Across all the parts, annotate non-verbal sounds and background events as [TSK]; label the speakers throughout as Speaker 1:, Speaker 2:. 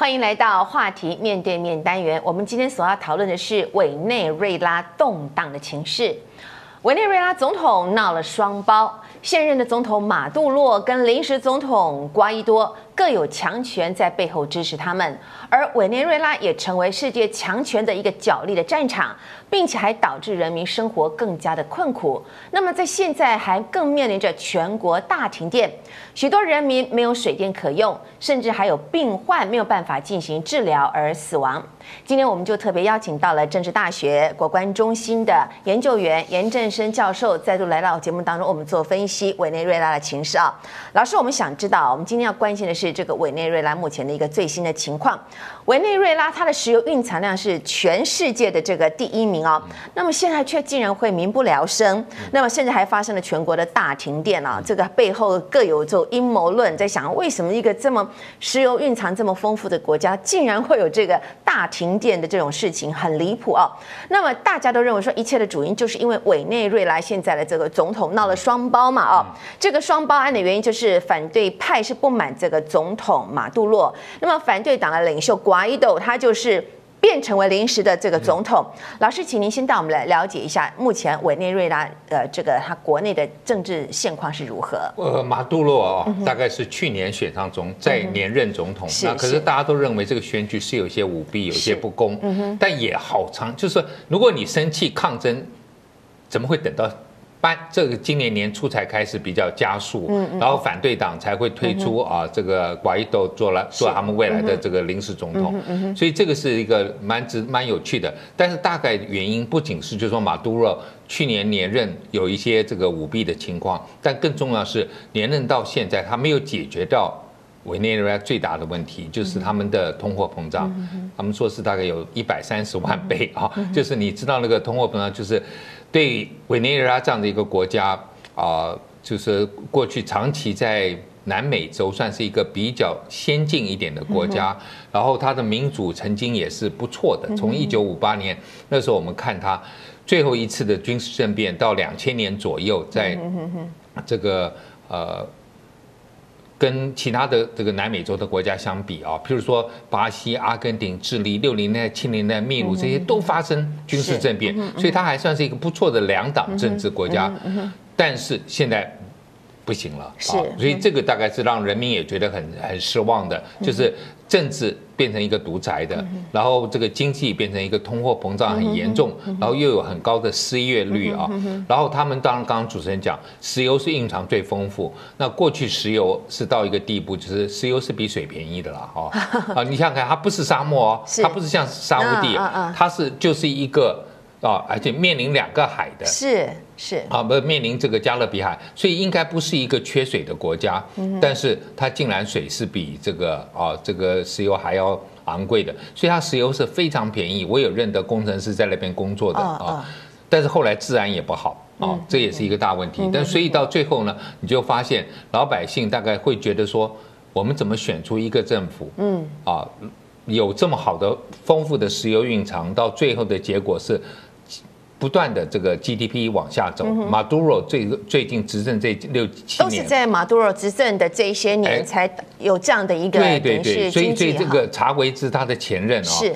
Speaker 1: 欢迎来到话题面对面单元。我们今天所要讨论的是委内瑞拉动荡的情势。委内瑞拉总统闹了双胞，现任的总统马杜洛跟临时总统瓜伊多各有强权在背后支持他们，而委内瑞拉也成为世界强权的一个角力的战场。并且还导致人民生活更加的困苦。那么在现在还更面临着全国大停电，许多人民没有水电可用，甚至还有病患没有办法进行治疗而死亡。今天我们就特别邀请到了政治大学国关中心的研究员严振生教授，再度来到节目当中，我们做分析委内瑞拉的情势啊。老师，我们想知道，我们今天要关心的是这个委内瑞拉目前的一个最新的情况。委内瑞拉它的石油蕴藏量是全世界的这个第一名。哦，那么现在却竟然会民不聊生，那么甚至还发生了全国的大停电啊！这个背后各有这种阴谋论，在想为什么一个这么石油蕴藏这么丰富的国家，竟然会有这个大停电的这种事情，很离谱哦。那么大家都认为说，一切的主因就是因为委内瑞拉现在的这个总统闹了双胞嘛？哦，这个双胞案的原因就是反对派是不满这个总统马杜洛，那么反对党的领袖瓜伊豆他就是。变成为临时的这个总统，老师，请您先带我们来了解一下目前委内瑞拉呃这个他国内的政治现况是如何？
Speaker 2: 呃，马杜罗哦，大概是去年选上总在连任总统，那可是大家都认为这个选举是有些舞弊，有些不公，但也好长，就是如果你生气抗争，怎么会等到？班这个今年年初才开始比较加速，然后反对党才会推出啊，这个瓜伊豆做了做他们未来的这个临时总统，所以这个是一个蛮值蛮有趣的。但是大概原因不仅是就说马杜罗去年连任有一些这个舞弊的情况，但更重要是连任到现在他没有解决掉委内瑞拉最大的问题，就是他们的通货膨胀，他们说是大概有一百三十万倍啊，就是你知道那个通货膨胀就是。对委内瑞拉这样的一个国家啊，就是过去长期在南美洲算是一个比较先进一点的国家，然后它的民主曾经也是不错的。从一九五八年那时候我们看它最后一次的军事政变，到两千年左右，在这个呃。跟其他的这个南美洲的国家相比啊，譬如说巴西、阿根廷、智利，六零年代、七零年代、秘鲁这些都发生军事政变，所以它还算是一个不错的两党政治国家。但是现在不行了，
Speaker 1: 是，
Speaker 2: 所以这个大概是让人民也觉得很很失望的，就是。政治变成一个独裁的，然后这个经济变成一个通货膨胀很严重，然后又有很高的失业率啊，然后他们当然刚刚主持人讲，石油是蕴藏最丰富，那过去石油是到一个地步，就是石油是比水便宜的了哦，[LAUGHS] 啊，你想想看，它不是沙漠哦，它不是像沙乌地，它是就是一个。啊，而且面临两个海的，
Speaker 1: 是是
Speaker 2: 啊，不面临这个加勒比海，所以应该不是一个缺水的国家。嗯，但是它竟然水是比这个啊这个石油还要昂贵的，所以它石油是非常便宜。我有认得工程师在那边工作的啊，但是后来治安也不好啊，这也是一个大问题。但所以到最后呢，你就发现老百姓大概会觉得说，我们怎么选出一个政府？嗯啊，有这么好的丰富的石油蕴藏，到最后的结果是。不断的这个 GDP 往下走，马杜罗最最近执政这六七
Speaker 1: 年都是在马杜罗执政的这些年才有这样的一个
Speaker 2: 对对对，所以所以这个查韦兹他的前任啊，
Speaker 1: 是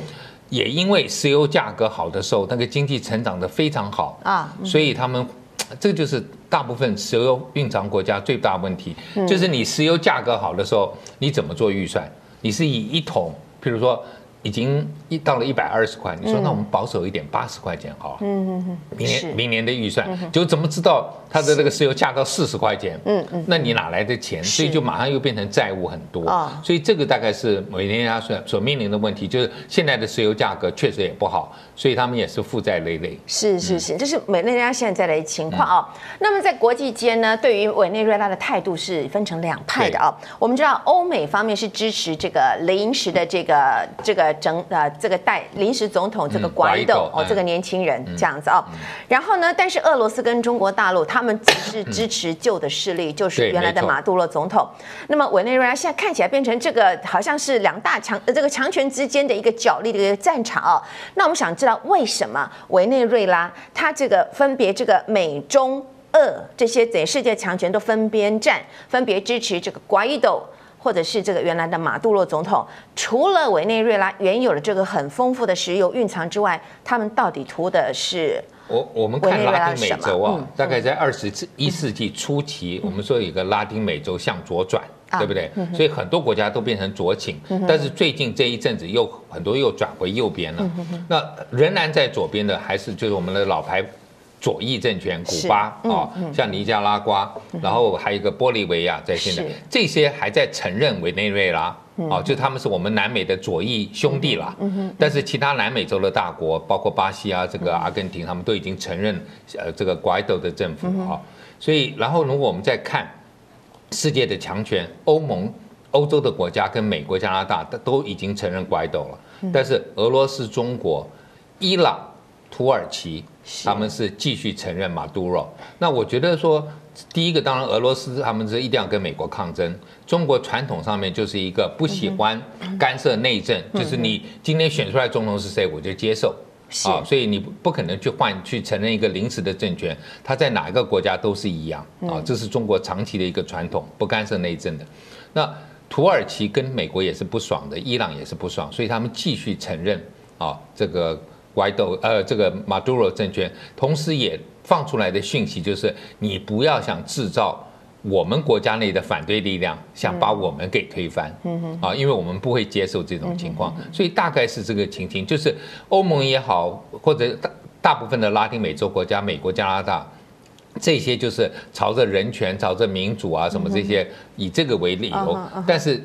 Speaker 2: 也因为石油价格好的时候，那个经济成长的非常好啊，所以他们 [TSK] 这就是大部分石油蕴藏国家最大问题，就是你石油价格好的时候，你怎么做预算？你是以一桶，譬如说。已经一到了一百二十块，你说那我们保守一点，八十块钱好。嗯嗯嗯。明年明年的预算，就怎么知道它的这个石油价格四十块钱？嗯嗯。那你哪来的钱？所以就马上又变成债务很多。啊。所以这个大概是委内瑞拉所所面临的问题，就是现在的石油价格确实也不好，所以他们也是负债累累。
Speaker 1: 是是是，这是委内瑞拉现在的情况啊。那么在国际间呢，对于委内瑞拉的态度是分成两派的啊。我们知道欧美方面是支持这个临时的这个这个。整呃这个代临时总统这个瓜伊豆哦，这个年轻人这样子啊，然后呢，但是俄罗斯跟中国大陆他们只是支持旧的势力，就是原来的马杜罗总统。那么委内瑞拉现在看起来变成这个好像是两大强这个强权之间的一个角力的一个战场啊。那我们想知道为什么委内瑞拉它这个分别这个美中俄这些等世界强权都分边站，分别支持这个瓜伊豆。或者是这个原来的马杜罗总统，除了委内瑞拉原有的这个很丰富的石油蕴藏之外，他们到底图的是？
Speaker 2: 我我们看拉丁美洲啊，大概在二十一世纪初期，我们说有一个拉丁美洲向左转，对不对？所以很多国家都变成左倾，但是最近这一阵子又很多又转回右边了。那仍然在左边的还是就是我们的老牌。左翼政权，古巴啊，像尼加拉瓜，然后还有一个玻利维亚，在现在这些还在承认委内瑞拉啊，就他们是我们南美的左翼兄弟啦。但是其他南美洲的大国，包括巴西啊，这个阿根廷，他们都已经承认呃这个瓜伊多的政府啊。所以，然后如果我们再看世界的强权，欧盟、欧洲的国家跟美国、加拿大都已经承认瓜伊多了，但是俄罗斯、中国、伊朗、土耳其。他们是继续承认马杜罗。那我觉得说，第一个当然俄罗斯他们是一定要跟美国抗争。中国传统上面就是一个不喜欢干涉内政，就是你今天选出来总统是谁，我就接受啊。所以你不可能去换去承认一个临时的政权，它在哪一个国家都是一样啊。这是中国长期的一个传统，不干涉内政的。那土耳其跟美国也是不爽的，伊朗也是不爽，所以他们继续承认啊这个。歪斗呃，这个马杜罗政权，同时也放出来的讯息就是，你不要想制造我们国家内的反对力量，想把我们给推翻，啊，因为我们不会接受这种情况，所以大概是这个情形，就是欧盟也好，或者大大部分的拉丁美洲国家，美国、加拿大这些，就是朝着人权、朝着民主啊什么这些，以这个为理由，但是。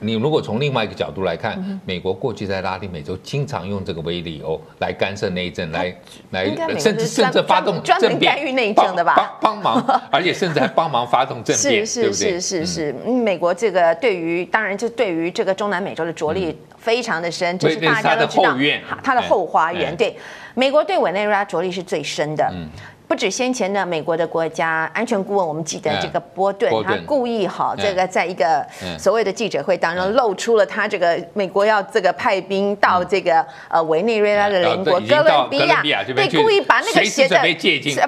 Speaker 2: 你如果从另外一个角度来看，美国过去在拉丁美洲经常用这个为理由来干涉内政，来
Speaker 1: 来甚至甚至发动政变，干预内政的吧？
Speaker 2: 帮帮忙，而且甚至还帮忙发动政变，
Speaker 1: 是是是是是。美国这个对于当然就对于这个中南美洲的着力非常的深，这是大家都知道，他的后花园。对，美国对委内瑞拉着力是最深的。不止先前的美国的国家安全顾问，我们记得这个波顿，他故意好这个在一个所谓的记者会当中露出了他这个美国要这个派兵到这个呃委内瑞拉的邻国哥伦比亚，对，故意把那个写的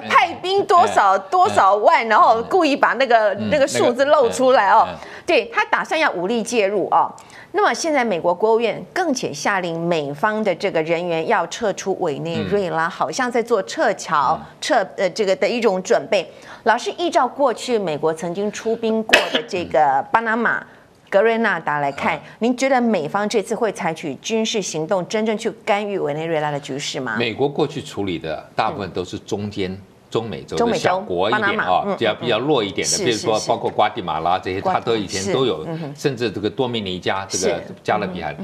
Speaker 1: 派兵多少多少万，然后故意把那个那个数字露出来哦，对他打算要武力介入哦。那么现在，美国国务院更且下令美方的这个人员要撤出委内瑞拉，好像在做撤侨、撤呃这个的一种准备。老师依照过去美国曾经出兵过的这个巴拿马、格瑞纳达来看，您觉得美方这次会采取军事行动，真正去干预委内瑞拉的局势吗？
Speaker 2: 美国过去处理的大部分都是中间。中美洲的小国一点啊，比较比较弱一点的，比如说包括瓜地马拉这些，他都以前都有，甚至这个多米尼加这个加勒比海，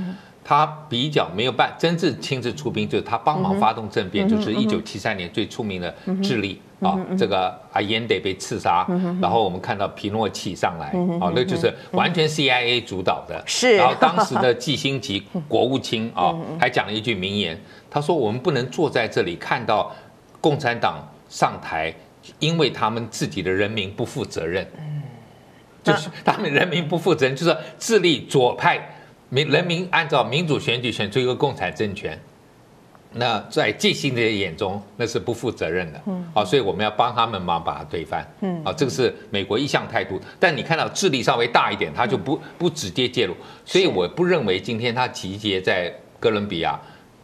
Speaker 2: 他比较没有办真正亲自出兵，就是他帮忙发动政变，就是一九七三年最出名的智利啊，这个阿延德被刺杀，然后我们看到皮诺契上来啊，那就是完全 CIA 主导的，
Speaker 1: 是，
Speaker 2: 然后当时的季星吉国务卿啊，[LAUGHS] 还讲了一句名言，他说我们不能坐在这里看到共产党。上台，因为他们自己的人民不负责任，嗯，就是他们人民不负责任，就是智利左派民人民按照民主选举选出一个共产政权，那在季新的眼中那是不负责任的，嗯，啊，所以我们要帮他们忙把它推翻，嗯，啊，这个是美国一向态度，但你看到智利稍微大一点，他就不不直接介入，所以我不认为今天他集结在哥伦比亚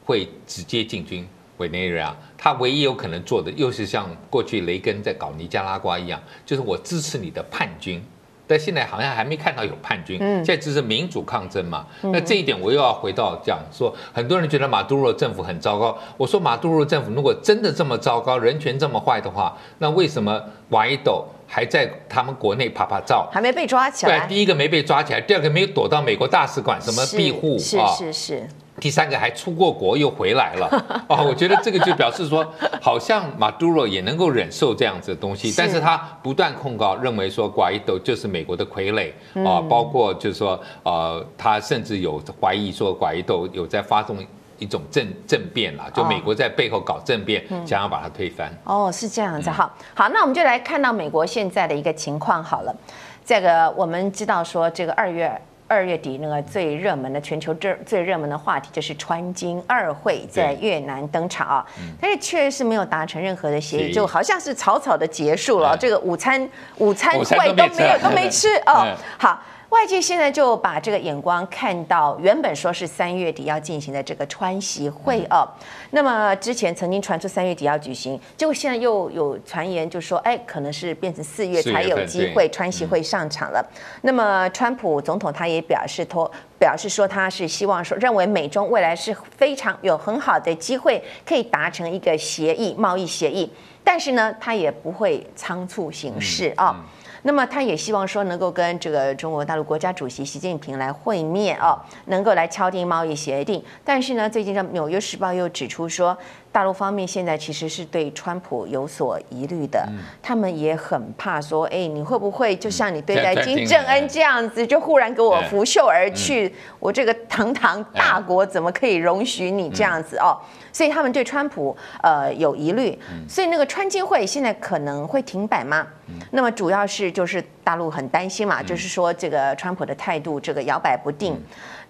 Speaker 2: 会直接进军。委内瑞拉，他唯一有可能做的，又是像过去雷根在搞尼加拉瓜一样，就是我支持你的叛军，但现在好像还没看到有叛军，现在只是民主抗争嘛。那这一点我又要回到讲说，很多人觉得马杜罗政府很糟糕，我说马杜罗政府如果真的这么糟糕，人权这么坏的话，那为什么瓦伊斗还在他们国内拍拍照，
Speaker 1: 还没被抓起来？
Speaker 2: 对，第一个没被抓起来，第二个没有躲到美国大使馆什么庇护
Speaker 1: 啊？是是是。
Speaker 2: 第三个还出过国又回来了啊！[LAUGHS] 我觉得这个就表示说，好像马杜罗也能够忍受这样子的东西，但是他不断控告，认为说瓜伊多就是美国的傀儡啊，包括就是说呃，他甚至有怀疑说瓜伊多有在发动一种政政变啦，就美国在背后搞政变，想要把它推翻。
Speaker 1: 哦，是这样子哈。好，那我们就来看到美国现在的一个情况好了。这个我们知道说，这个二月。二月底那个最热门的全球最最热门的话题就是川金二会在越南登场。啊，但是确实是没有达成任何的协议，就好像是草草的结束了。这个午餐午餐会都没有都没吃哦。好，外界现在就把这个眼光看到原本说是三月底要进行的这个川习会哦，那么之前曾经传出三月底要举行，结果现在又有传言就说，哎，可能是变成四月才有机会川习会上场了。那么川普总统他也表示托表示说他是希望说认为美中未来是非常有很好的机会可以达成一个协议贸易协议，但是呢他也不会仓促行事啊。那么他也希望说能够跟这个中国大陆国家主席习近平来会面哦，能够来敲定贸易协定。但是呢，最近的《纽约时报》又指出说。大陆方面现在其实是对川普有所疑虑的，他们也很怕说，哎，你会不会就像你对待金正恩这样子，就忽然给我拂袖而去？我这个堂堂大国怎么可以容许你这样子哦？所以他们对川普呃有疑虑，所以那个川金会现在可能会停摆吗？那么主要是就是大陆很担心嘛，就是说这个川普的态度这个摇摆不定。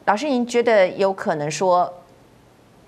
Speaker 1: 老师，您觉得有可能说？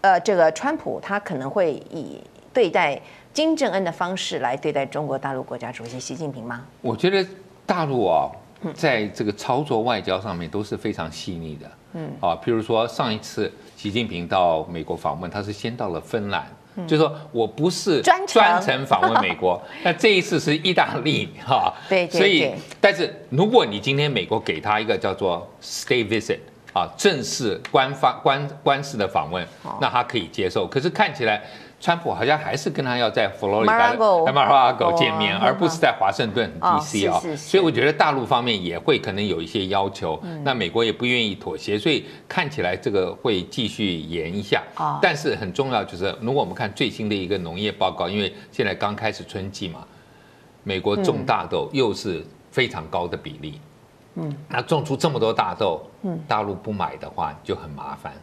Speaker 1: 呃，这个川普他可能会以对待金正恩的方式来对待中国大陆国家主席习近平吗？
Speaker 2: 我觉得大陆啊，在这个操作外交上面都是非常细腻的。嗯，啊，譬如说上一次习近平到美国访问，他是先到了芬兰，就说我不是专程。访问美国，[LAUGHS] 那这一次是意大利，哈，
Speaker 1: 对，
Speaker 2: 所以，但是如果你今天美国给他一个叫做 stay visit。啊，正式官方官官式的访问，那他可以接受。可是看起来，川普好像还是跟他要在佛罗里达的马拉拉狗见面，而不是在华盛顿 D.C. 啊。所以我觉得大陆方面也会可能有一些要求，那美国也不愿意妥协，所以看起来这个会继续延一下。但是很重要就是，如果我们看最新的一个农业报告，因为现在刚开始春季嘛，美国种大豆又是非常高的比例。嗯，那种出这么多大豆，嗯，大陆不买的话就很麻烦，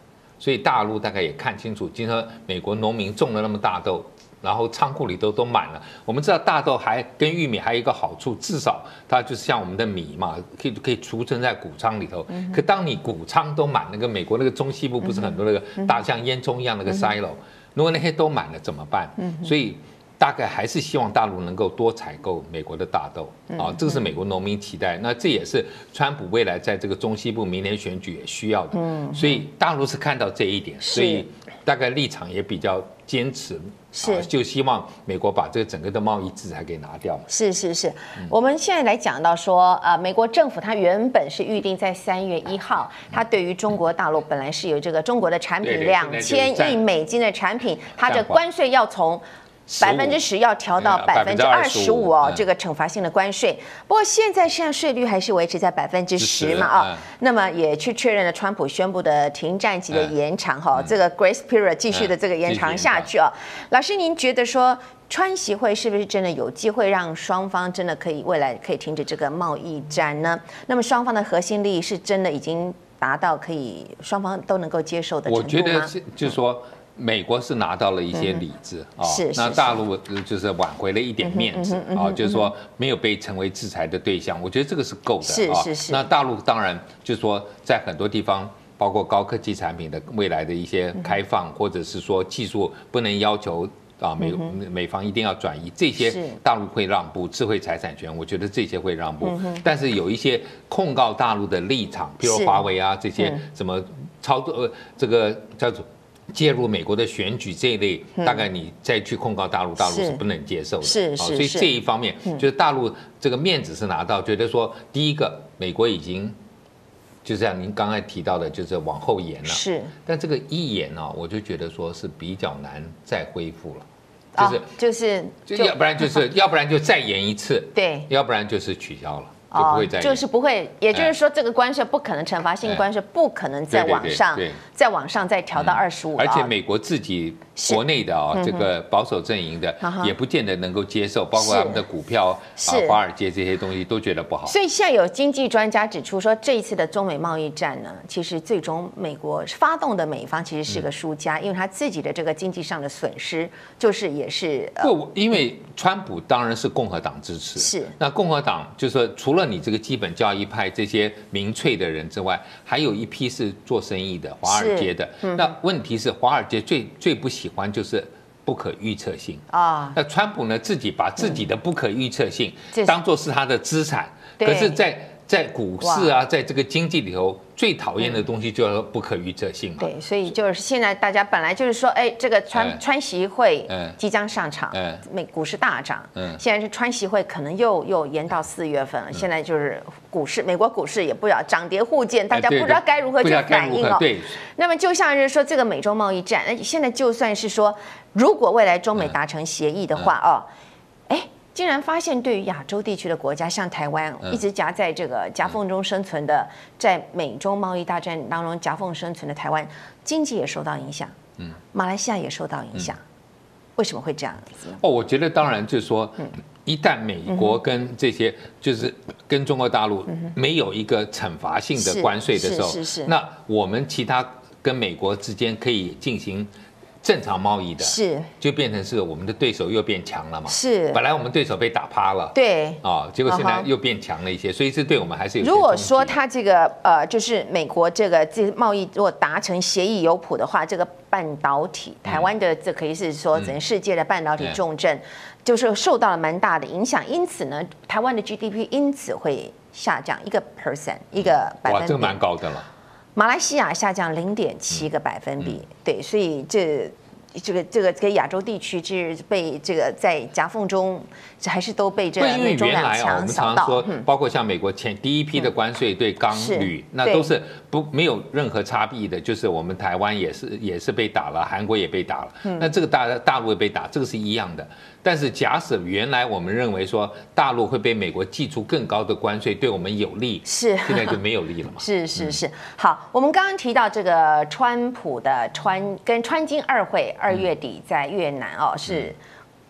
Speaker 2: 所以大陆大概也看清楚，今天美国农民种了那么大豆，然后仓库里头都满了。我们知道大豆还跟玉米还有一个好处，至少它就是像我们的米嘛，可以可以储存在谷仓里头。可当你谷仓都满，那个美国那个中西部不是很多那个大像烟囱一样那个 silo，如果那些都满了怎么办？所以。大概还是希望大陆能够多采购美国的大豆啊，这个是美国农民期待。那这也是川普未来在这个中西部明年选举也需要的。嗯，所以大陆是看到这一点，所以大概立场也比较坚持，是就希望美国把这个整个的贸易制裁给拿掉。
Speaker 1: 是是是，我们现在来讲到说，呃，美国政府它原本是预定在三月一号，它对于中国大陆本来是有这个中国的产品两千亿美金的产品，它的关税要从。百分之十要调到百分之二十五哦，这个惩罚性的关税。不过现在现在税率还是维持在百分之十嘛啊，那么也去确认了川普宣布的停战期的延长哈，这个 Grace Period 继续的这个延长下去啊。老师，您觉得说川习会是不是真的有机会让双方真的可以未来可以停止这个贸易战呢？那么双方的核心利益是真的已经达到可以双方都能够接受的程度吗？
Speaker 2: 我觉得就是说。美国是拿到了一些理智啊，那大陆就是挽回了一点面子啊，就是说没有被成为制裁的对象，我觉得这个是够的啊。那大陆当然就是说在很多地方，包括高科技产品的未来的一些开放，或者是说技术不能要求啊美美方一定要转移，这些大陆会让步。智慧财产权，我觉得这些会让步，但是有一些控告大陆的立场，比如华为啊这些什么操作呃这个叫做。介入美国的选举这一类，大概你再去控告大陆，大陆是不能接受的。
Speaker 1: 是是所
Speaker 2: 以这一方面，就是大陆这个面子是拿到，觉得说第一个，美国已经就像您刚才提到的，就是往后延了。
Speaker 1: 是。
Speaker 2: 但这个一延呢，我就觉得说是比较难再恢复了。
Speaker 1: 就是就是，
Speaker 2: 就要不然就是 [LAUGHS] 要不然就再延一次。
Speaker 1: 对。
Speaker 2: 要不然就是取消了。就不会再，
Speaker 1: 就是不会，也就是说，这个关税不可能惩罚性关税，不可能再往上，再往上再调到二十五。
Speaker 2: 而且美国自己国内的啊，这个保守阵营的也不见得能够接受，包括他们的股票啊、华尔街这些东西都觉得不好。
Speaker 1: 所以现在有经济专家指出说，这一次的中美贸易战呢，其实最终美国发动的美方其实是个输家，因为他自己的这个经济上的损失就是也是
Speaker 2: 不，因为川普当然是共和党支持，
Speaker 1: 是。
Speaker 2: 那共和党就是说除了。除了你这个基本教义派这些民粹的人之外，还有一批是做生意的华尔街的。那问题是，华尔街最最不喜欢就是不可预测性。啊。那川普呢，自己把自己的不可预测性当做是他的资产，可是，在在股市啊，在这个经济里头，最讨厌的东西就是不可预测性嘛。
Speaker 1: 对，所以就是现在大家本来就是说，哎，这个川川习会即将上场，美股市大涨。嗯，现在是川习会可能又又延到四月份了。现在就是股市，美国股市也不知道涨跌互见，大家不知道该如何去反应哦。
Speaker 2: 对。
Speaker 1: 那么就像是说这个美洲贸易战，那现在就算是说，如果未来中美达成协议的话哦。竟然发现，对于亚洲地区的国家，像台湾，一直夹在这个夹缝中生存的，在美中贸易大战当中夹缝生存的台湾，经济也受到影响。嗯，马来西亚也受到影响。为什么会这样子？
Speaker 2: 哦，我觉得当然就是说，一旦美国跟这些就是跟中国大陆没有一个惩罚性的关税的时候，那我们其他跟美国之间可以进行。正常贸易的，
Speaker 1: 是。
Speaker 2: 就变成是我们的对手又变强了嘛？
Speaker 1: 是，
Speaker 2: 本来我们对手被打趴了，
Speaker 1: 对，
Speaker 2: 啊，结果现在又变强了一些，所以这对我们还是有。
Speaker 1: 如果说他这个呃，就是美国这个这贸易如果达成协议有谱的话，这个半导体，台湾的这可以是说整个世界的半导体重镇，就是受到了蛮大的影响，因此呢，台湾的 GDP 因此会下降一个 percent 一个百分，哇，
Speaker 2: 这蛮高的了。
Speaker 1: 马来西亚下降零点七个百分比，对，所以这。这个这个跟亚洲地区是被这个在夹缝中，还是都被这
Speaker 2: 美中两强扫到。包括像美国前第一批的关税对钢铝，那都是不没有任何差别的，就是我们台湾也是也是被打了，韩国也被打了，那这个大大陆也被打，这个是一样的。但是假使原来我们认为说大陆会被美国寄出更高的关税，对我们有利，
Speaker 1: 是
Speaker 2: 现在就没有利了嘛？[LAUGHS]
Speaker 1: 是是是。好，我们刚刚提到这个川普的川跟川金二会二月底在越南哦是。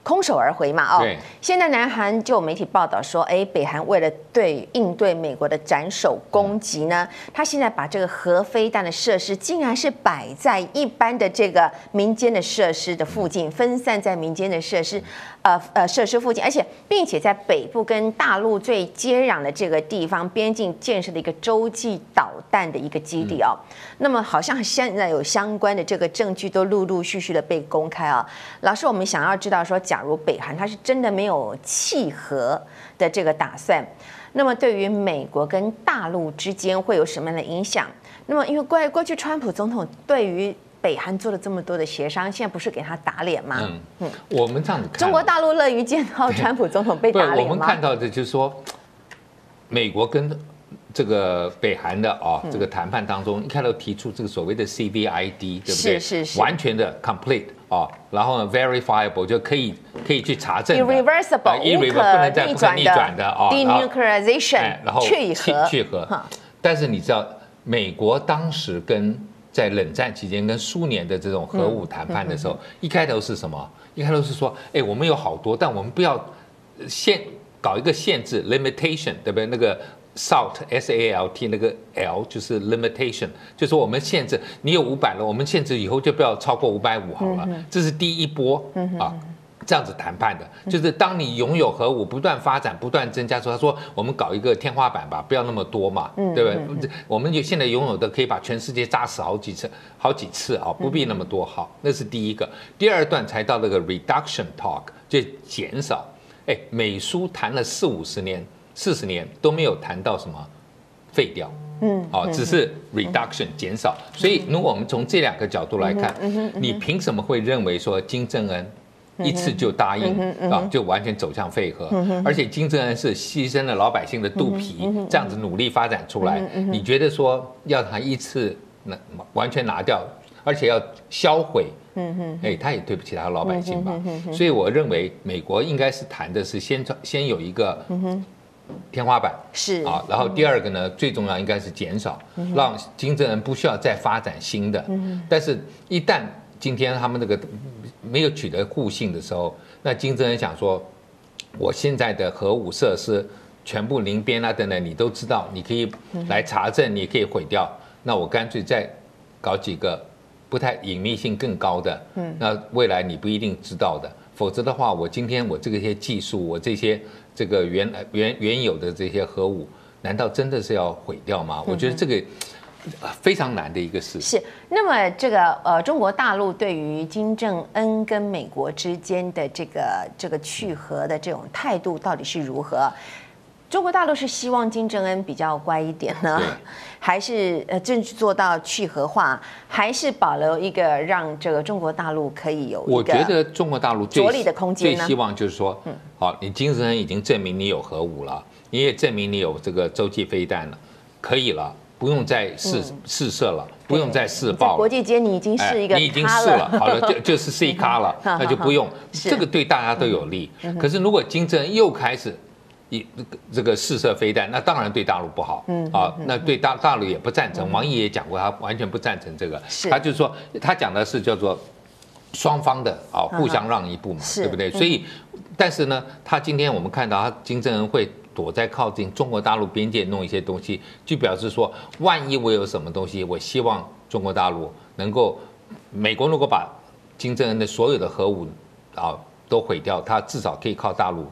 Speaker 1: 空手而回嘛，哦，现在南韩就有媒体报道说，哎，北韩为了对应对美国的斩首攻击呢，他现在把这个核飞弹的设施竟然是摆在一般的这个民间的设施的附近，分散在民间的设施。呃呃，设施附近，而且并且在北部跟大陆最接壤的这个地方边境建设的一个洲际导弹的一个基地哦。那么好像现在有相关的这个证据都陆陆续续的被公开啊。老师，我们想要知道说，假如北韩它是真的没有契合的这个打算，那么对于美国跟大陆之间会有什么样的影响？那么因为过过去川普总统对于北韩做了这么多的协商，现在不是给他打脸吗？嗯
Speaker 2: 嗯，我们这样子看，
Speaker 1: 中国大陆乐于见到 [LAUGHS] 川普总统被打脸
Speaker 2: 吗？我们看到的就是说，美国跟这个北韩的啊这个谈判当中，一开头提出这个所谓的 CVID，对不对？
Speaker 1: 是是是，
Speaker 2: 完全的 complete 啊，然后呢 verifiable 就可以可以去查证
Speaker 1: ，irreversible
Speaker 2: 无可逆转的啊
Speaker 1: ，denuclearization
Speaker 2: 然后
Speaker 1: 去核
Speaker 2: 去核。但是你知道，美国当时跟在冷战期间跟苏联的这种核武谈判的时候，一开头是什么？一开头是说，哎，我们有好多，但我们不要限搞一个限制 limitation，对不对？那个 SALT S A L T 那个 L 就是 limitation，就是我们限制你有五百了，我们限制以后就不要超过五百五好了。这是第一波啊。这样子谈判的，就是当你拥有核武不断发展、不断增加，说他说我们搞一个天花板吧，不要那么多嘛，对不对？我们就现在拥有的可以把全世界炸死好几次、好几次啊，不必那么多。好，那是第一个。第二段才到那个 reduction talk，就减少。哎，美苏谈了四五十年、四十年都没有谈到什么废掉，嗯，哦，只是 reduction 减少。所以，如果我们从这两个角度来看，你凭什么会认为说金正恩？一次就答应啊，就完全走向废核，而且金正恩是牺牲了老百姓的肚皮，这样子努力发展出来。你觉得说要他一次拿完全拿掉，而且要销毁，哎，他也对不起他的老百姓吧？所以我认为美国应该是谈的是先先有一个天花板
Speaker 1: 是。
Speaker 2: 啊，然后第二个呢，最重要应该是减少，让金正恩不需要再发展新的。但是，一旦今天他们这个。没有取得互信的时候，那金正恩想说，我现在的核武设施全部临边啊等等，你都知道，你可以来查证，你可以毁掉。那我干脆再搞几个不太隐秘性更高的，嗯那未来你不一定知道的。否则的话，我今天我这些技术，我这些这个原原原有的这些核武，难道真的是要毁掉吗？我觉得这个。非常难的一个事
Speaker 1: 是。那么，这个呃，中国大陆对于金正恩跟美国之间的这个这个去核的这种态度到底是如何？中国大陆是希望金正恩比较乖一点呢，[LAUGHS] 还是呃正做到去核化，还是保留一个让这个中国大陆可以有？
Speaker 2: 我觉得中国大陆着
Speaker 1: 力的空间
Speaker 2: 最希望就是说，嗯，好，你金正恩已经证明你有核武了，你也证明你有这个洲际飞弹了，可以了，不用再试试射了，不用再试爆了。
Speaker 1: 国际间你已经是一个，
Speaker 2: 你已经试了，好了，就 [LAUGHS] 就是 C 咖了，那就不用，[LAUGHS] 这个对大家都有利。可是如果金正恩又开始。一这个这个试射飞弹，那当然对大陆不好，嗯啊，那对大大陆也不赞成。王毅也讲过，他完全不赞成这个，他就是说，他讲的是叫做双方的啊，互相让一步嘛，对不对？所以，但是呢，他今天我们看到他金正恩会躲在靠近中国大陆边界弄一些东西，就表示说，万一我有什么东西，我希望中国大陆能够，美国如果把金正恩的所有的核武啊都毁掉，他至少可以靠大陆。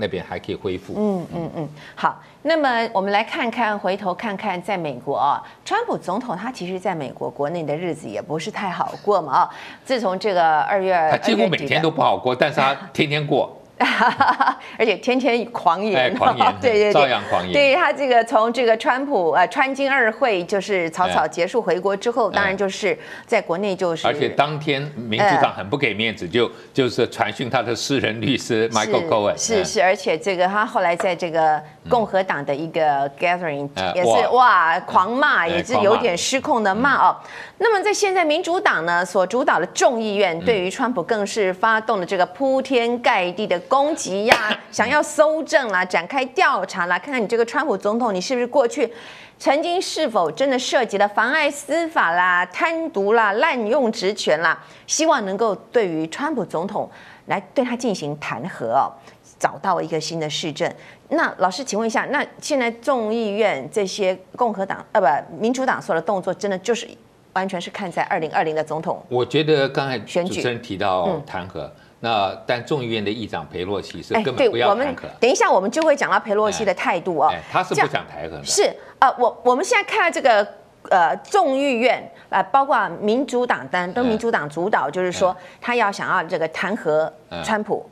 Speaker 2: 那边还可以恢复。嗯嗯
Speaker 1: 嗯，好，那么我们来看看，回头看看，在美国啊，川普总统他其实在美国国内的日子也不是太好过嘛啊。自从这个二月，
Speaker 2: 他几乎每天都不好过，但是他天天过。[LAUGHS]
Speaker 1: 而且天天狂言，
Speaker 2: 狂言，[LAUGHS] 对对对，照样狂言。
Speaker 1: 对他这个从这个川普呃川金二会就是草草结束回国之后，当然就是在国内就是，
Speaker 2: 而且当天民主党很不给面子，就就是传讯他的私人律师 Michael Cohen，
Speaker 1: 是是，而且这个他后来在这个共和党的一个 gathering 也是哇狂骂，也是有点失控的骂哦。那么在现在民主党呢所主导的众议院，对于川普更是发动了这个铺天盖地的。攻击呀，[LAUGHS] 想要搜证啦，展开调查啦，看看你这个川普总统，你是不是过去曾经是否真的涉及了妨碍司法啦、贪渎啦、滥用职权啦？希望能够对于川普总统来对他进行弹劾哦，找到一个新的市政。那老师，请问一下，那现在众议院这些共和党呃不民主党所的动作，真的就是完全是看在二零二零的总统？
Speaker 2: 我觉得刚才主持人提到弹劾。那但众议院的议长佩洛西是根本不要弹劾。
Speaker 1: 等一下，我们就会讲到佩洛西的态度哦。
Speaker 2: 他是不想弹劾的。
Speaker 1: 是啊，我我们现在看到这个呃众议院啊，包括民主党单都民主党主导，就是说他要想要这个弹劾川普，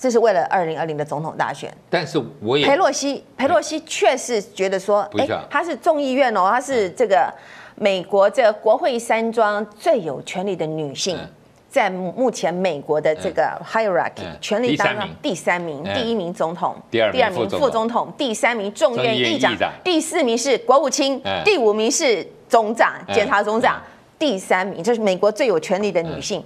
Speaker 1: 这是为了二零二零的总统大选。
Speaker 2: 但是我也
Speaker 1: 佩洛西佩洛西确实觉得说，哎，他是众议院哦，他是这个美国这个国会山庄最有权力的女性。在目前美国的这个 hierarchy 权力当中，第三名，第一名总统，
Speaker 2: 第二名副
Speaker 1: 总统，第三名众院议长，第四名是国务卿，第五名是总长，检察总长，第三名就是美国最有权力的女性，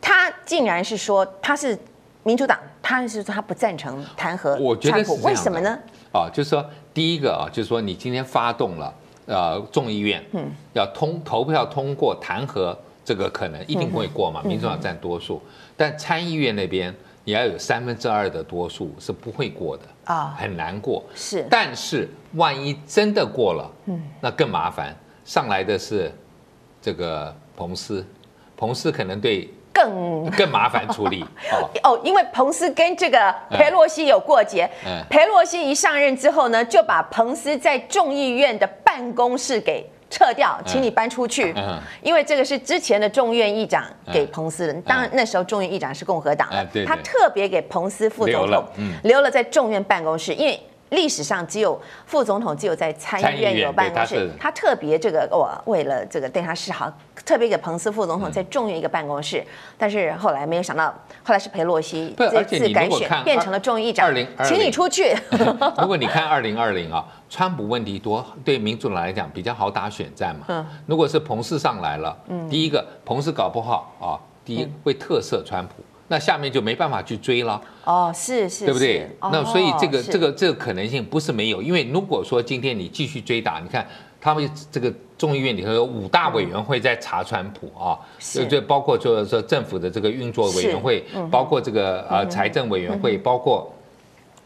Speaker 1: 她竟然是说她是民主党，她是说他不赞成弹劾我觉得是，为什么呢？
Speaker 2: 啊，就是说第一个啊，就是说你今天发动了呃众议院，嗯，要通投票通过弹劾。这个可能一定不会过嘛，民主党占多数，但参议院那边你要有三分之二的多数是不会过的啊，很难过。
Speaker 1: 是，
Speaker 2: 但是万一真的过了，嗯，那更麻烦，上来的是这个彭斯，彭斯可能对
Speaker 1: 更
Speaker 2: 更麻烦处理 [LAUGHS]
Speaker 1: 哦，因为彭斯跟这个佩洛西有过节，佩洛西一上任之后呢，就把彭斯在众议院的办公室给。撤掉，请你搬出去，因为这个是之前的众院议长给彭斯的。当然那时候众院议长是共和党，他特别给彭斯副总统留了在众院办公室，因为。历史上只有副总统只有在参议院有办公室，他特别这个我为了这个对他示好，特别给彭斯副总统在众院一个办公室。但是后来没有想到，后来是佩洛西这次改选变成了众议长，请你出去。[LAUGHS]
Speaker 2: 如果你看二零二零啊，川普问题多，对民主党来讲比较好打选战嘛。如果是彭斯上来了，第一个彭斯搞不好啊，第一会特赦川普。那下面就没办法去追了。
Speaker 1: 哦，是是，
Speaker 2: 对不对？那所以这个这个这个可能性不是没有，因为如果说今天你继续追打，你看他们这个众议院里头有五大委员会在查川普啊，就就包括就是说政府的这个运作委员会，包括这个呃财政委员会，包括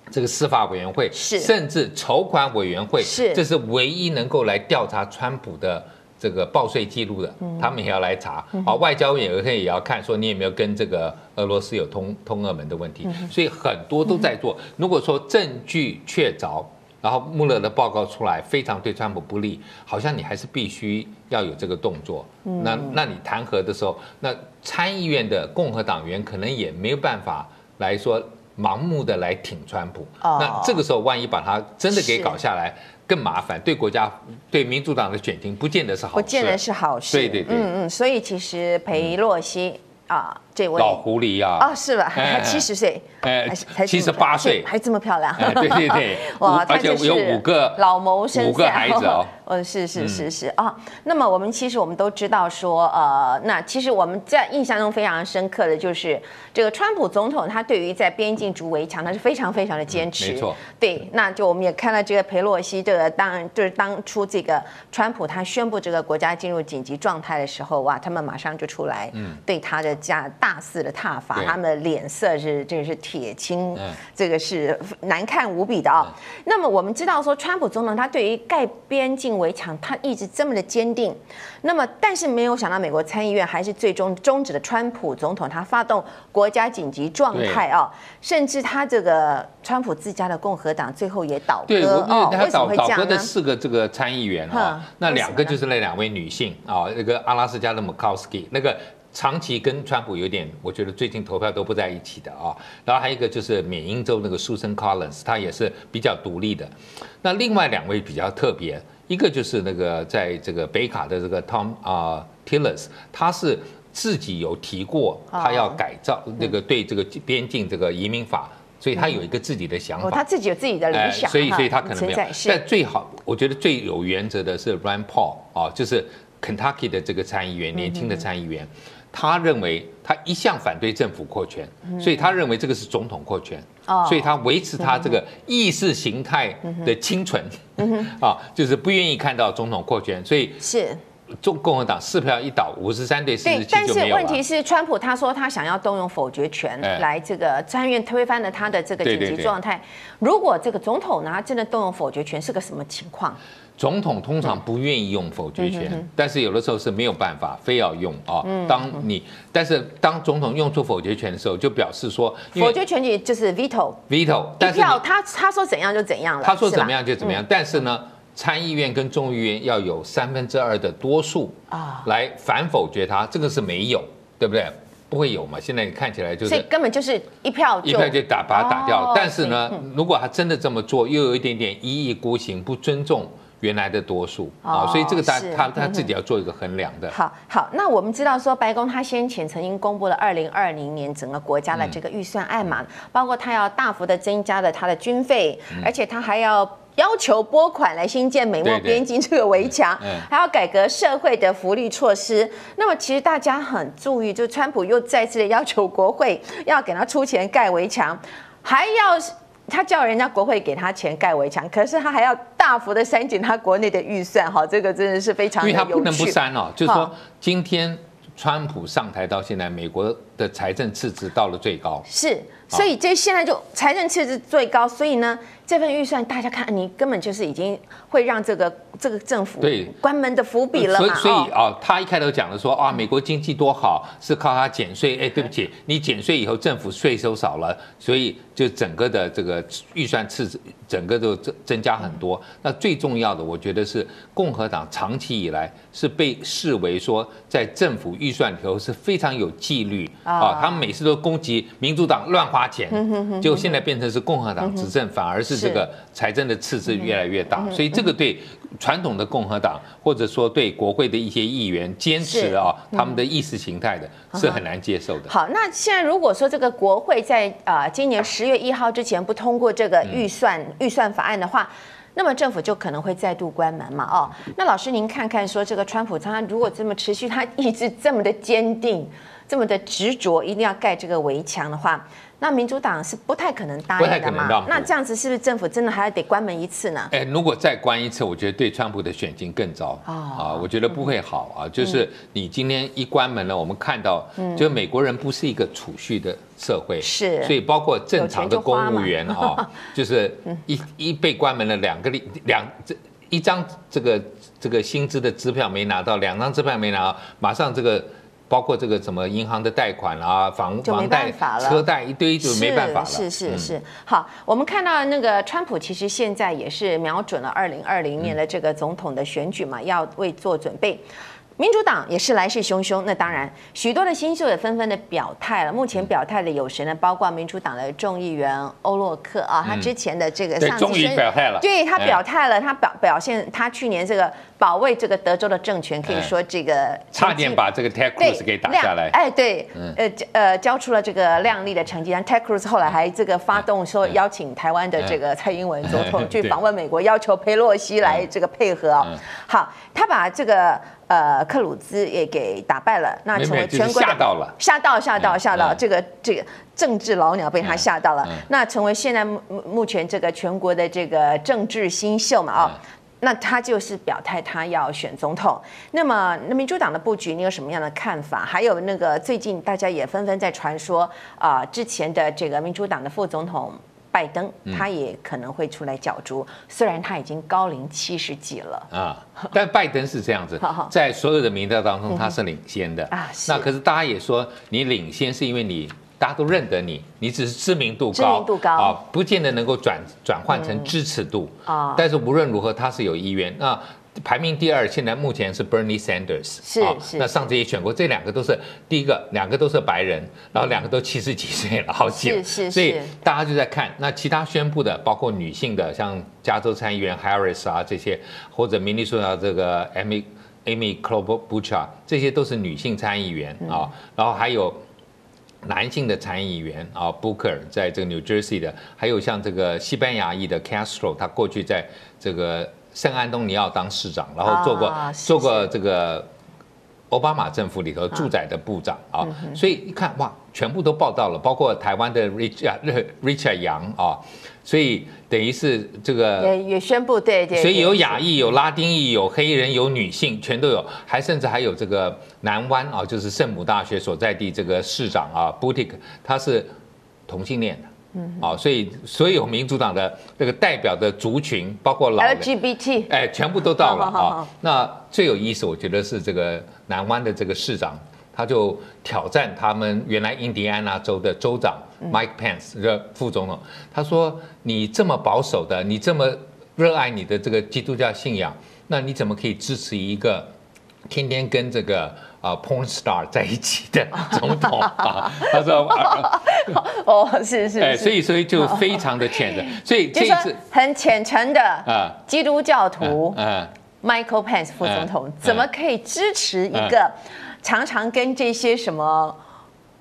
Speaker 2: 这个司法委员会，甚至筹款委员会，
Speaker 1: 是。
Speaker 2: 这是唯一能够来调查川普的。这个报税记录的，他们也要来查啊。外交委员会也要看，说你有没有跟这个俄罗斯有通通俄门的问题。所以很多都在做。如果说证据确凿，然后穆勒的报告出来非常对川普不利，好像你还是必须要有这个动作。那那你弹劾的时候，那参议院的共和党员可能也没有办法来说盲目的来挺川普。那这个时候万一把他真的给搞下来，更麻烦，对国家对民主党的选情不见得是好事，
Speaker 1: 不见得是好事。
Speaker 2: 对对对，嗯
Speaker 1: 嗯，所以其实裴洛西。啊，这位。
Speaker 2: 老狐狸啊，
Speaker 1: 啊是吧？还七十岁，
Speaker 2: 哎，七十八岁，
Speaker 1: 还这么漂亮，
Speaker 2: 对对对，[LAUGHS] 哇，而且有五个
Speaker 1: 老谋深
Speaker 2: 算，五个孩子哦。
Speaker 1: 呃，[LAUGHS] 是是是是。啊。那么我们其实我们都知道说，呃，那其实我们在印象中非常深刻的就是这个川普总统，他对于在边境筑围墙，他是非常非常的坚持。
Speaker 2: 没错。
Speaker 1: 对，那就我们也看到这个佩洛西，这个当然就是当初这个川普他宣布这个国家进入紧急状态的时候，哇，他们马上就出来，嗯，对他的加大肆的踏伐，他们的脸色是这个是铁青，这个是难看无比的啊。那么我们知道说，川普总统他对于盖边境围墙，他一直这么的坚定。那么，但是没有想到，美国参议院还是最终终止了川普总统他发动国家紧急状态啊，甚至他这个川普自家的共和党最后也倒戈。
Speaker 2: 对，他倒倒戈的四个这个参议员啊，那两个就是那两位女性啊，那个阿拉斯加的 Murkowski，那个长期跟川普有点，我觉得最近投票都不在一起的啊。然后还有一个就是缅因州那个 Susan Collins，她也是比较独立的。那另外两位比较特别。一个就是那个在这个北卡的这个 Tom 啊 Tillis，他是自己有提过，他要改造那个对这个边境这个移民法，所以他有一个自己的想法。
Speaker 1: 他自己有自己的理想，
Speaker 2: 所以所以他可能没有。但最好，我觉得最有原则的是 Rand Paul 啊，就是 Kentucky 的这个参议员，年轻的参议员。他认为他一向反对政府扩权，所以他认为这个是总统扩权，所以他维持他这个意识形态的清纯，[LAUGHS] 啊，就是不愿意看到总统扩权，所以
Speaker 1: 是。
Speaker 2: 中共和党四票一倒，五十三对四十七
Speaker 1: 但是问题是，川普他说他想要动用否决权来这个参院推翻了他的这个紧急状态。如果这个总统呢真的动用否决权，是个什么情况？
Speaker 2: 总统通常不愿意用否决权，但是有的时候是没有办法，非要用啊。当你但是当总统用出否决权的时候，就表示说
Speaker 1: 否决权就是 veto，veto，
Speaker 2: 一
Speaker 1: 票他他说怎样就怎样了，
Speaker 2: 他说怎么样就怎么样。但是呢，参议院跟众议院要有三分之二的多数啊，来反否决他，这个是没有，对不对？不会有嘛？现在你看起来就是，
Speaker 1: 所以根本就是一票
Speaker 2: 一票就打把他打掉。但是呢，如果他真的这么做，又有一点点一意孤行，不尊重。原来的多数啊，所以这个他他他自己要做一个衡量的。
Speaker 1: 好，好，那我们知道说，白宫他先前曾经公布了二零二零年整个国家的这个预算案嘛，包括他要大幅的增加了他的军费，而且他还要要求拨款来新建美墨边境这个围墙，还要改革社会的福利措施。那么其实大家很注意，就川普又再次的要求国会要给他出钱盖围墙，还要。他叫人家国会给他钱盖围墙，可是他还要大幅的删减他国内的预算，哈，这个真的是非常
Speaker 2: 因为他不能不删哦，就是说今天川普上台到现在，美国的财政赤字到了最高，
Speaker 1: 是，所以这现在就财政赤字最高，所以呢。这份预算，大家看，你根本就是已经会让这个这个政府对关门的伏笔了
Speaker 2: 嘛？所以，所以啊，他一开头讲的说啊，美国经济多好，是靠他减税。哎，对不起，你减税以后，政府税收少了，所以就整个的这个预算赤字，整个都增增加很多。那最重要的，我觉得是共和党长期以来是被视为说，在政府预算里头是非常有纪律啊。他们每次都攻击民主党乱花钱，结果现在变成是共和党执政，反而是。这个财政的赤字越来越大，所以这个对传统的共和党或者说对国会的一些议员坚持啊，他们的意识形态的是很难接受的。
Speaker 1: 好，那现在如果说这个国会在啊今年十月一号之前不通过这个预算预算法案的话，那么政府就可能会再度关门嘛？哦，那老师您看看说这个川普他如果这么持续，他意志这么的坚定，这么的执着，一定要盖这个围墙的话。那民主党是不太可能答应的嘛？那这样子是不是政府真的还要得关门一次呢？
Speaker 2: 哎，如果再关一次，我觉得对川普的选情更糟啊！我觉得不会好啊。就是你今天一关门了，我们看到，就美国人不是一个储蓄的社会，
Speaker 1: 是，
Speaker 2: 所以包括正常的公务员啊，就是一 [LAUGHS] 一被关门了，两个两这一张这个这个薪资的支票没拿到，两张支票没拿到，马上这个。包括这个什么银行的贷款啊，房房贷、车贷一堆就没办法了。
Speaker 1: 是是是，好，我们看到那个川普其实现在也是瞄准了二零二零年的这个总统的选举嘛，要为做准备。民主党也是来势汹汹，那当然许多的新秀也纷纷的表态了。目前表态的有谁呢？包括民主党的众议员欧洛克啊，他之前的这个
Speaker 2: 上终于表态了，
Speaker 1: 对他表态了，他表表现他去年这个保卫这个德州的政权，可以说这个
Speaker 2: 差点把这个 Ted Cruz 给打下来。
Speaker 1: 哎，对，呃呃，交出了这个亮丽的成绩。但 Ted Cruz 后来还这个发动说邀请台湾的这个蔡英文总统 [LAUGHS] 去访问美国，要求佩洛西来这个配合哦。好，他把这个。呃，克鲁兹也给打败了，
Speaker 2: 那成为全国吓到了，
Speaker 1: 吓到吓到吓到，这个这个政治老鸟被他吓到了，那成为现在目目前这个全国的这个政治新秀嘛啊，那他就是表态他要选总统。那么，那民主党的布局你有什么样的看法？还有那个最近大家也纷纷在传说啊，之前的这个民主党的副总统。拜登他也可能会出来角逐，虽然他已经高龄七十几了。啊，
Speaker 2: 但拜登是这样子，[LAUGHS] 在所有的民调当中他是领先的。啊。那可是大家也说你领先是因为你大家都认得你，你只是知名度高，知
Speaker 1: 名度高。啊，
Speaker 2: 不见得能够转转换成支持度。啊。但是无论如何他是有意愿。那。排名第二，现在目前是 Bernie Sanders，
Speaker 1: 是是。
Speaker 2: 那上次也选过，这两个都是第一个，两个都是白人，然后两个都七十几岁了，好久。
Speaker 1: 是是。
Speaker 2: 所以大家就在看，那其他宣布的，包括女性的，像加州参议员 Harris 啊这些，或者明尼苏达这个 Amy Amy Klobuchar，这些都是女性参议员啊。然后还有男性的参议员啊，Booker 在这个 New Jersey 的，还有像这个西班牙裔的 Castro，他过去在这个。圣安东尼奥当市长，然后做过做过这个奥巴马政府里头住宅的部长啊，所以一看哇，全部都报道了，包括台湾的 Richard Richard 杨啊，所以等于是这个
Speaker 1: 也也宣布对对，
Speaker 2: 所以有亚裔、有拉丁裔、有黑人、有女性，全都有，还甚至还有这个南湾啊，就是圣母大学所在地这个市长啊 b o u t i k 他是同性恋的。嗯，啊，所以所有民主党的这个代表的族群，包括老
Speaker 1: LGBT，
Speaker 2: 哎，全部都到了啊。那最有意思，我觉得是这个南湾的这个市长，他就挑战他们原来印第安纳州的州长 Mike Pence 的副总统，他说：“你这么保守的，你这么热爱你的这个基督教信仰，那你怎么可以支持一个天天跟这个？”啊，porn star 在一起的 [LAUGHS] 总统。啊，[LAUGHS] 他说，
Speaker 1: 哦，是是，哎，
Speaker 2: 所以所以就非常的虔诚，[LAUGHS] 所以这一次
Speaker 1: 很虔诚的啊，基督教徒，嗯，Michael Pence 副总统怎么可以支持一个常常跟这些什么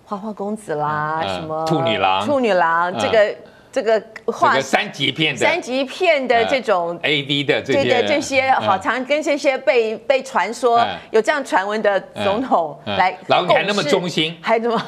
Speaker 1: 花花公子啦，什么
Speaker 2: 处女郎，
Speaker 1: 处女郎这个。这个
Speaker 2: 画三级片的
Speaker 1: 三级片的这种
Speaker 2: A V 的这些
Speaker 1: 这些好常跟这些被被传说有这样传闻的总统来，
Speaker 2: 然后你还那么忠心，[LAUGHS]
Speaker 1: 还怎么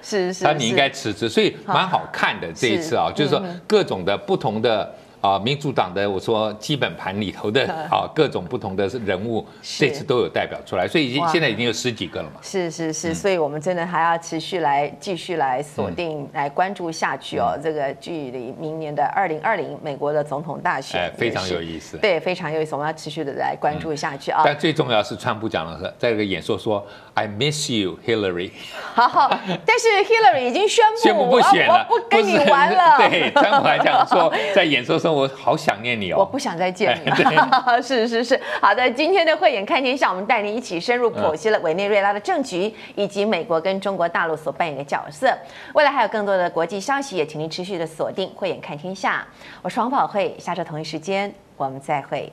Speaker 1: 是 [LAUGHS] 是，
Speaker 2: 那你应该辞职，所以蛮好看的这一次啊，就是说各种的不同的。啊，民主党的我说基本盘里头的 [LAUGHS] 啊，各种不同的人物，这次都有代表出来，所以已经现在已经有十几个了嘛。
Speaker 1: 是是是，所以我们真的还要持续来继续来锁定、来关注下去哦。这个距离明年的二零二零美国的总统大选，
Speaker 2: 非常有意思。
Speaker 1: 对，非常有意思，我们要持续的来关注下去啊。
Speaker 2: 但最重要是，川普讲的是，在这个演说说：“I miss you, Hillary。[LAUGHS] ”
Speaker 1: 好好，但是 [LAUGHS] Hillary 已经宣布
Speaker 2: 宣布不选了，
Speaker 1: 不跟你玩了。
Speaker 2: 对，川普还讲说，在演说说时。我好想念你哦！
Speaker 1: 我不想再见你了。[LAUGHS] [LAUGHS] 是是是，好的。今天的慧眼看天下，我们带您一起深入剖析了委内瑞拉的政局，以及美国跟中国大陆所扮演的角色。未来还有更多的国际消息，也请您持续的锁定慧眼看天下。我是王宝慧，下周同一时间我们再会。